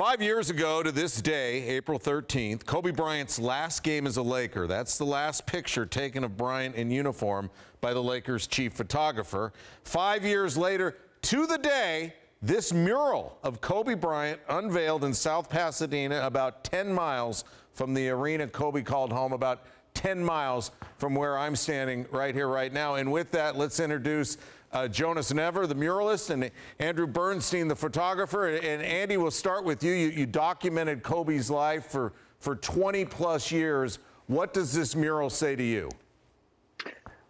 Five years ago to this day, April 13th, Kobe Bryant's last game as a Laker. That's the last picture taken of Bryant in uniform by the Lakers' chief photographer. Five years later, to the day, this mural of Kobe Bryant unveiled in South Pasadena, about 10 miles from the arena Kobe called home, about 10 miles from where I'm standing right here, right now. And with that, let's introduce uh, Jonas Never, the muralist, and Andrew Bernstein, the photographer. And Andy, we'll start with you. You, you documented Kobe's life for, for 20 plus years. What does this mural say to you?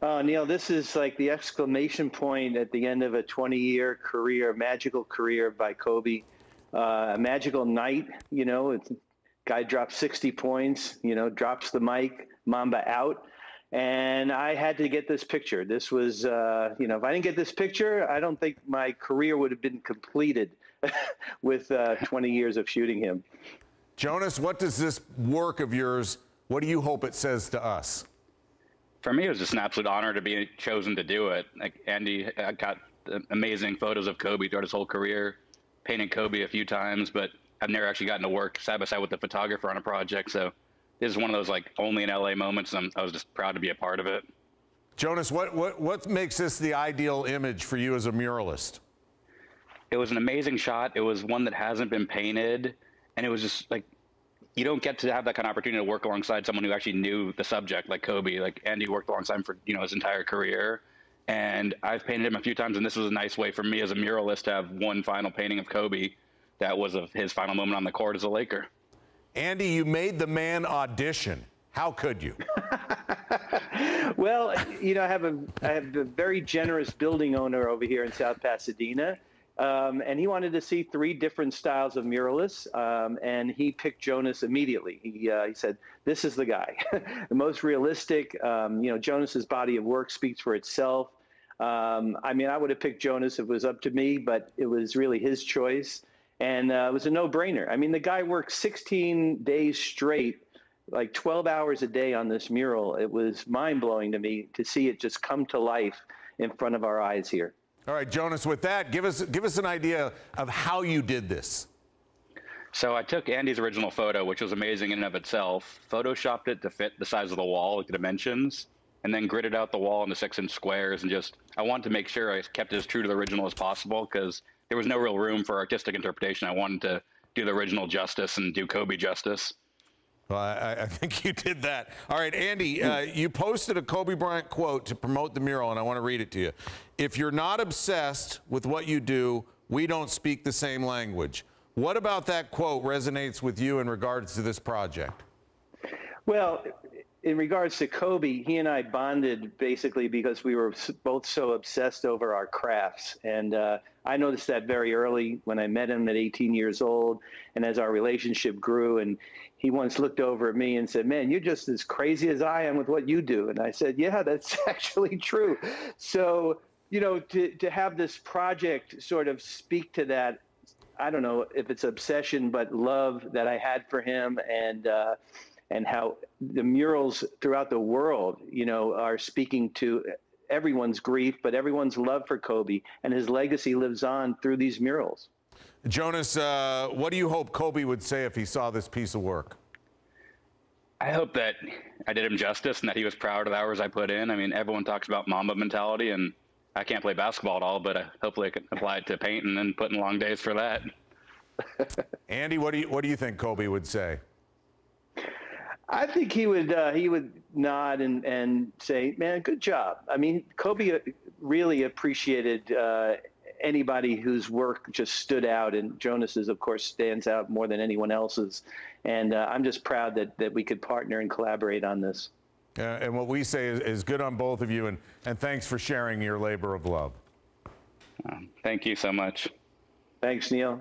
Uh, Neil, this is like the exclamation point at the end of a 20-year career, magical career by Kobe. Uh, a magical night, you know, it's, guy drops 60 points, you know, drops the mic, Mamba out and I had to get this picture. This was, uh, you know, if I didn't get this picture, I don't think my career would have been completed with uh, 20 years of shooting him. Jonas, what does this work of yours, what do you hope it says to us? For me, it was just an absolute honor to be chosen to do it. Like Andy got amazing photos of Kobe throughout his whole career, painted Kobe a few times, but I've never actually gotten to work side by side with the photographer on a project. So this is one of those like only in LA moments. And I was just proud to be a part of it. Jonas, what, what, what makes this the ideal image for you as a muralist? It was an amazing shot. It was one that hasn't been painted. And it was just like, you don't get to have that kind of opportunity to work alongside someone who actually knew the subject, like Kobe. Like Andy worked alongside him for you know his entire career, and I've painted him a few times. And this was a nice way for me as a muralist to have one final painting of Kobe that was of his final moment on the court as a Laker. Andy, you made the man audition. How could you? well, you know, I have a I have a very generous building owner over here in South Pasadena, um, and he wanted to see three different styles of muralists, um, and he picked Jonas immediately. He uh, he said, "This is the guy, the most realistic." Um, you know, Jonas's body of work speaks for itself. Um, I mean, I would have picked Jonas if it was up to me, but it was really his choice and uh, it was a no-brainer. I mean, the guy worked 16 days straight, like 12 hours a day on this mural. It was mind-blowing to me to see it just come to life in front of our eyes here. All right, Jonas, with that, give us give us an idea of how you did this. So I took Andy's original photo, which was amazing in and of itself, photoshopped it to fit the size of the wall, like the dimensions, and then gridded out the wall into six-inch squares, and just I wanted to make sure I kept it as true to the original as possible because there was no real room for artistic interpretation. I wanted to do the original justice and do Kobe justice. Well, I, I think you did that. All right, Andy, uh, you posted a Kobe Bryant quote to promote the mural, and I want to read it to you. If you're not obsessed with what you do, we don't speak the same language. What about that quote resonates with you in regards to this project? Well, in regards to Kobe, he and I bonded basically because we were both so obsessed over our crafts. And uh, I noticed that very early when I met him at 18 years old. And as our relationship grew, and he once looked over at me and said, Man, you're just as crazy as I am with what you do. And I said, Yeah, that's actually true. So, you know, to, to have this project sort of speak to that, I don't know if it's obsession, but love that I had for him. And, uh, and how the murals throughout the world, you know, are speaking to everyone's grief, but everyone's love for Kobe, and his legacy lives on through these murals. Jonas, uh, what do you hope Kobe would say if he saw this piece of work? I hope that I did him justice and that he was proud of the hours I put in. I mean, everyone talks about Mamba mentality, and I can't play basketball at all, but uh, hopefully I can apply it to painting and putting long days for that. Andy, what do you what do you think Kobe would say? I think he would uh, he would nod and, and say, "Man, good job." I mean, Kobe uh, really appreciated uh, anybody whose work just stood out, and Jonas's, of course, stands out more than anyone else's. And uh, I'm just proud that that we could partner and collaborate on this. Uh, and what we say is, is, good on both of you, and, and thanks for sharing your labor of love. Um, thank you so much. Thanks, Neil.